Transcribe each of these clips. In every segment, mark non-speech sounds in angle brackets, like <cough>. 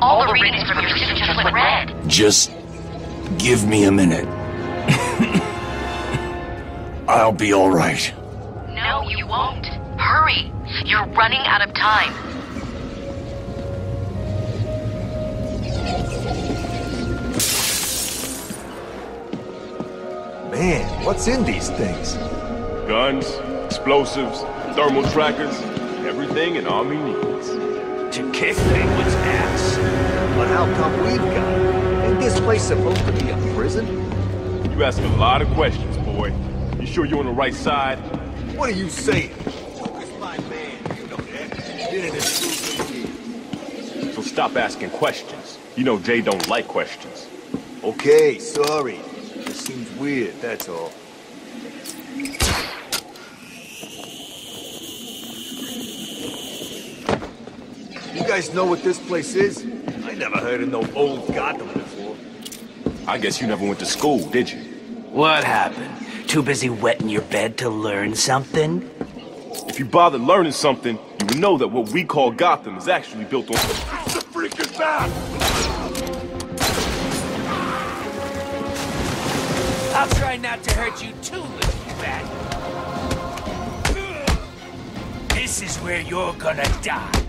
All the readings from your signature went red. Just give me a minute. <laughs> I'll be all right. No, you won't. Hurry. You're running out of time. Man, what's in these things? Guns, explosives, thermal trackers, everything an army needs. To kick Penguin's ass. But how come we've got it? Ain't this place supposed to be a prison? You ask a lot of questions, boy. You sure you're on the right side? What are you saying? My man, you know that. Been in this. So stop asking questions. You know Jay don't like questions. Okay, sorry. It seems weird, that's all. You guys know what this place is? I never heard of no old Gotham before. I guess you never went to school, did you? What happened? Too busy wetting your bed to learn something? If you bothered learning something, you would know that what we call Gotham is actually built on... The freaking back! I'll try not to hurt you too, little bat. This is where you're gonna die.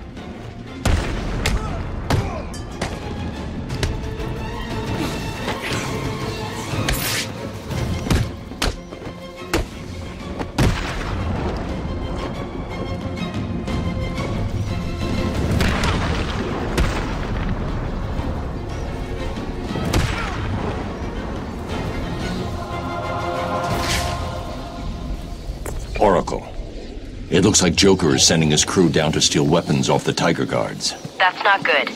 Looks like Joker is sending his crew down to steal weapons off the TYGER Guards. That's not good.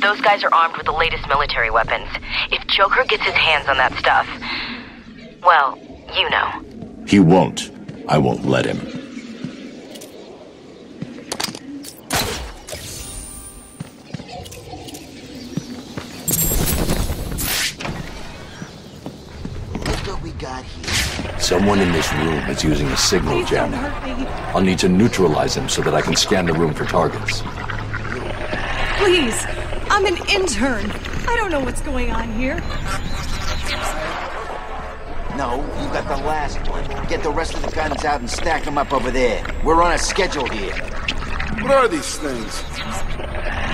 Those guys are armed with the latest military weapons. If Joker gets his hands on that stuff, well, you know. He won't. I won't let him. Someone in this room is using a signal jammer. I'll need to neutralize him so that I can scan the room for targets. Please, I'm an intern. I don't know what's going on here. No, you got the last one. Get the rest of the guns out and stack them up over there. We're on a schedule here. What are these things?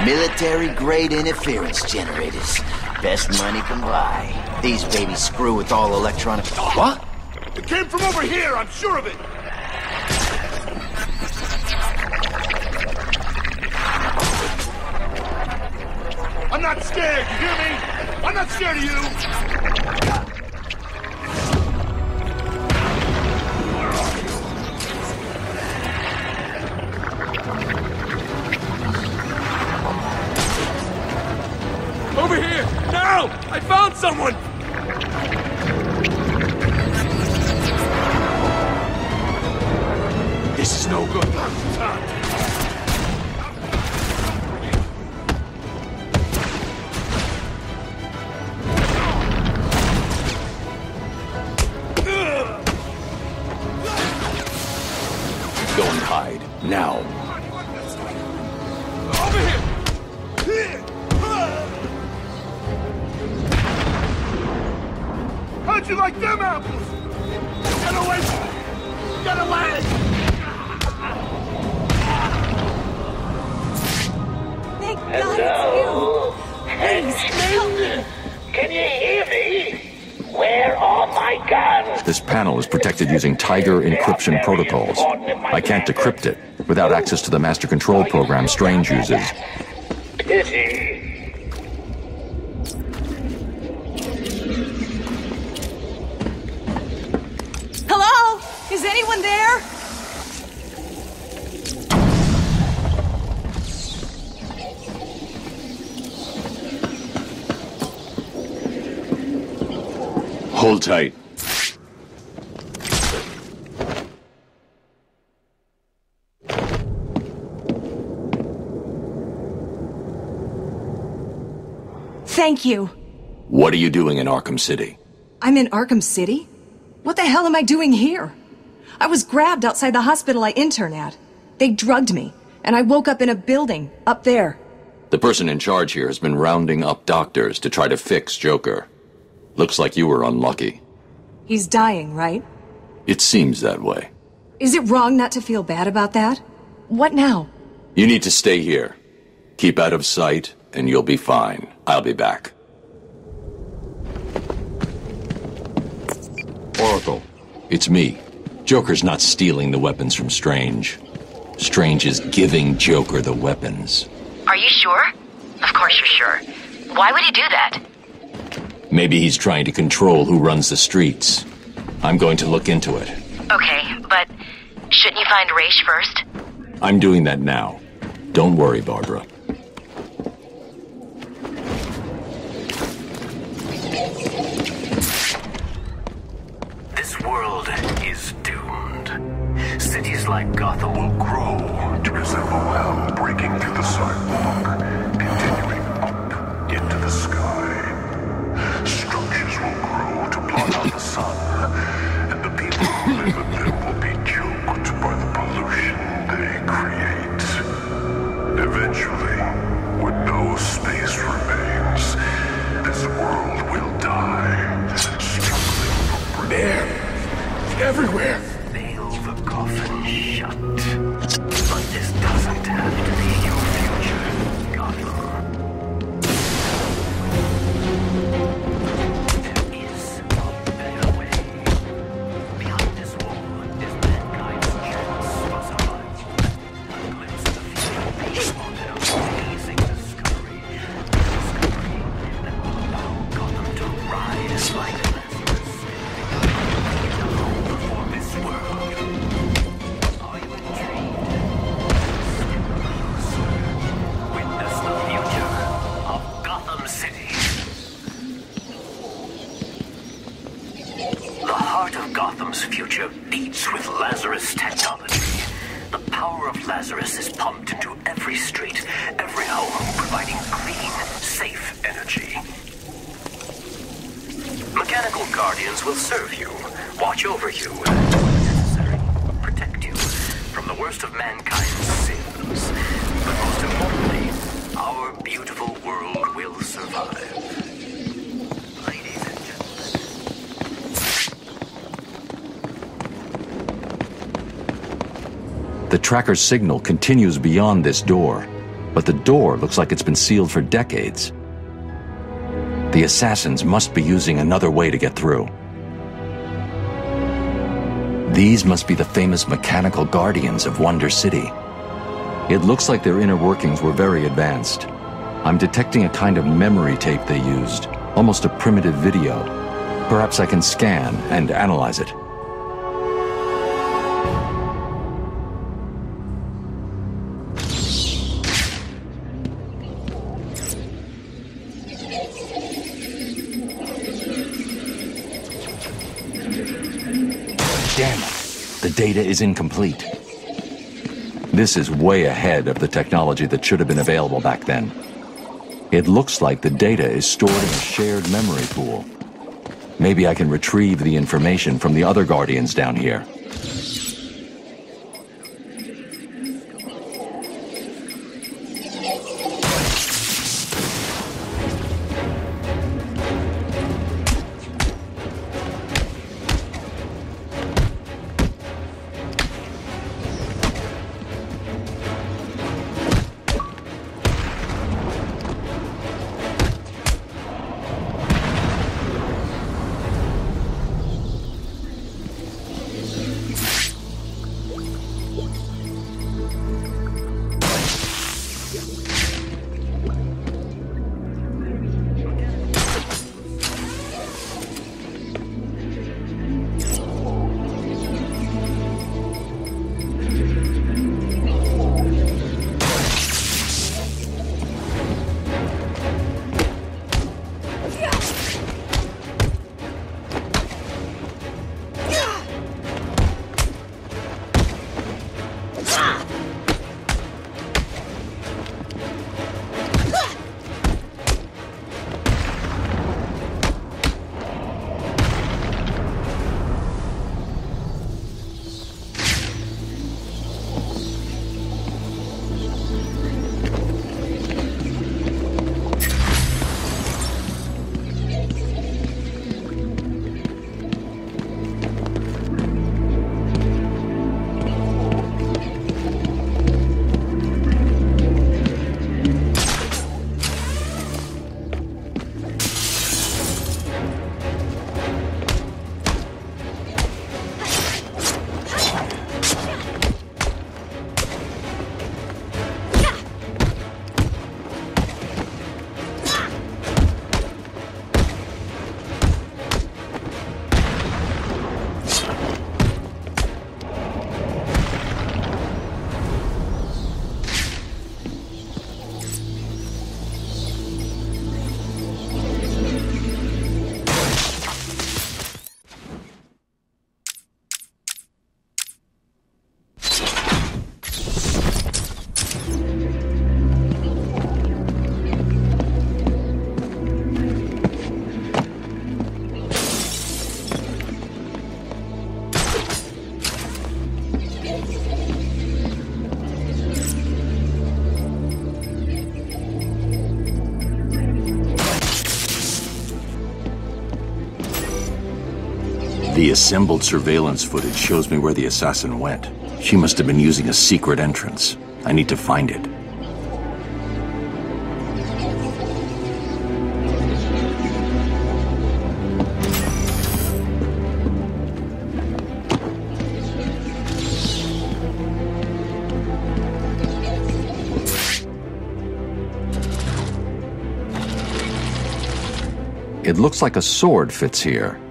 Military-grade interference generators. Best money can buy. These babies screw with all electronic... What? It came from over here, I'm sure of it! I'm not scared, you hear me? I'm not scared of you! Over here! Now! I found someone! Protected using TYGER encryption protocols. I can't decrypt it without access to the master control program Strange uses. Pity. Hello? Is anyone there? Hold tight. Thank you. What are you doing in Arkham City? I'm in Arkham City? What the hell am I doing here? I was grabbed outside the hospital I intern at. They drugged me, and I woke up in a building, up there. The person in charge here has been rounding up doctors to try to fix Joker. Looks like you were unlucky. He's dying, right? It seems that way. Is it wrong not to feel bad about that? What now? You need to stay here. Keep out of sight, and you'll be fine. I'll be back. Oracle, it's me. Joker's not stealing the weapons from Strange. Strange is giving Joker the weapons. Are you sure? Of course you're sure. Why would he do that? Maybe he's trying to control who runs the streets. I'm going to look into it. Okay, but shouldn't you find Ra's first? I'm doing that now. Don't worry, Barbara. World is doomed. Cities like Gotham will grow to resemble hell breaking through the sidewalk, continuing up into the sky. Structures will grow to blot out the sun, and the people who live But most importantly, our beautiful world will survive. The tracker's signal continues beyond this door, but the door looks like it's been sealed for decades. The assassins must be using another way to get through. These must be the famous mechanical guardians of Wonder City. It looks like their inner workings were very advanced. I'm detecting a kind of memory tape they used, almost a primitive video. Perhaps I can scan and analyze it. Damn it. The data is incomplete. This is way ahead of the technology that should have been available back then. It looks like the data is stored in a shared memory pool. Maybe I can retrieve the information from the other Guardians down here. Yeah. Assembled surveillance footage shows me where the assassin went. She must have been using a secret entrance. I need to find it. It looks like a sword fits here.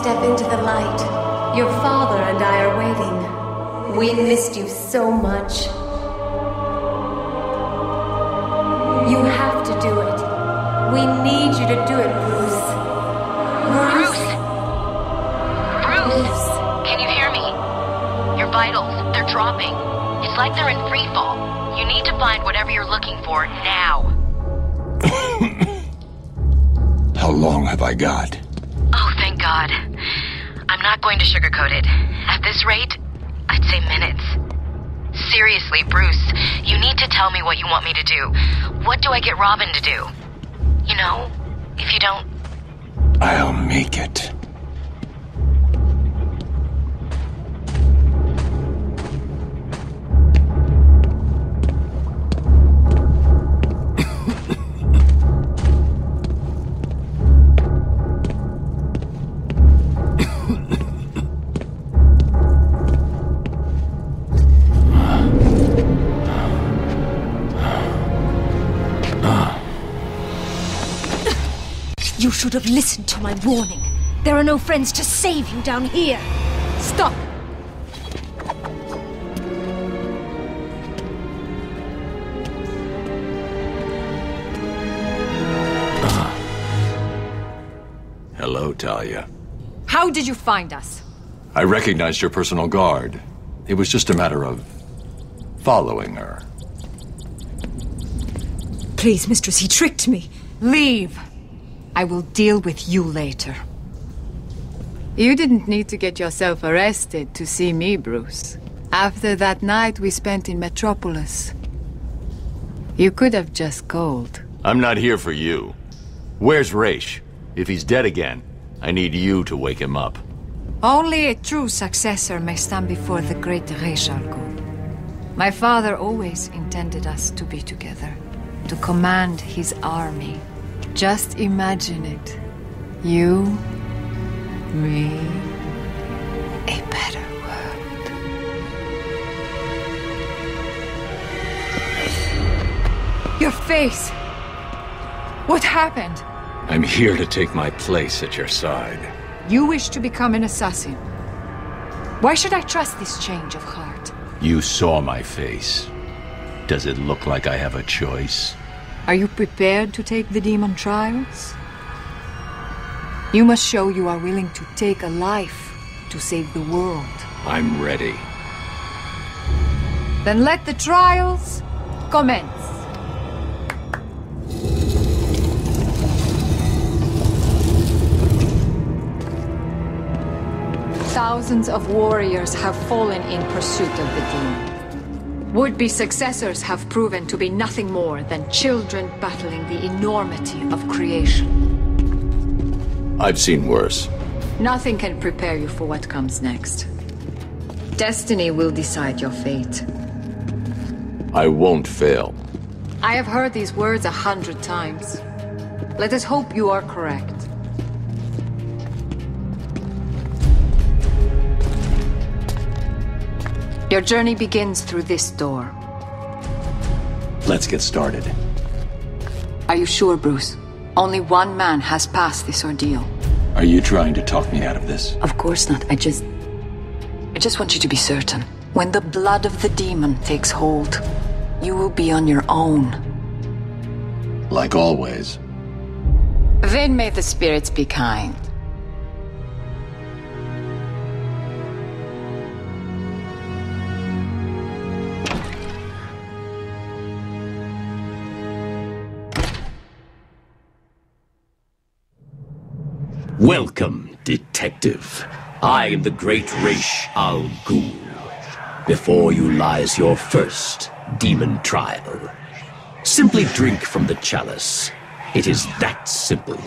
Step into the light. Your father and I are waiting. We missed you so much. You have to do it. We need you to do it, Bruce. Bruce! Bruce! Can you hear me? Your vitals, they're dropping. It's like they're in free fall. You need to find whatever you're looking for now. <coughs> How long have I got? Going to sugarcoat it. At this rate, I'd say minutes. Seriously, Bruce, you need to tell me what you want me to do. What do I get Robin to do? You know, if you don't. I'll make it. You should have listened to my warning. There are no friends to save you down here. Stop! Uh-huh. Hello, Talia. How did you find us? I recognized your personal guard. It was just a matter of following her. Please, mistress, he tricked me. Leave. I will deal with you later. You didn't need to get yourself arrested to see me, Bruce. After that night we spent in Metropolis. You could have just called. I'm not here for you. Where's Ra's? If he's dead again, I need you to wake him up. Only a true successor may stand before the great Ra's Al My father always intended us to be together, to command his army. Just imagine it. You, me, a better world. Your face! What happened? I'm here to take my place at your side. You wish to become an assassin. Why should I trust this change of heart? You saw my face. Does it look like I have a choice? Are you prepared to take the demon trials? You must show you are willing to take a life to save the world. I'm ready. Then let the trials commence. Thousands of warriors have fallen in pursuit of the demon. Would-be successors have proven to be nothing more than children battling the enormity of creation. I've seen worse. Nothing can prepare you for what comes next. Destiny will decide your fate. I won't fail. I have heard these words a hundred times. Let us hope you are correct. Your journey begins through this door. Let's get started. Are you sure, Bruce? Only one man has passed this ordeal. Are you trying to talk me out of this? Of course not. I just. I just want you to be certain. When the blood of the demon takes hold, you will be on your own. Like always. Then may the spirits be kind. Welcome, detective. I am the great Ra's Al Ghul. Before you lies your first demon trial. Simply drink from the chalice. It is that simple.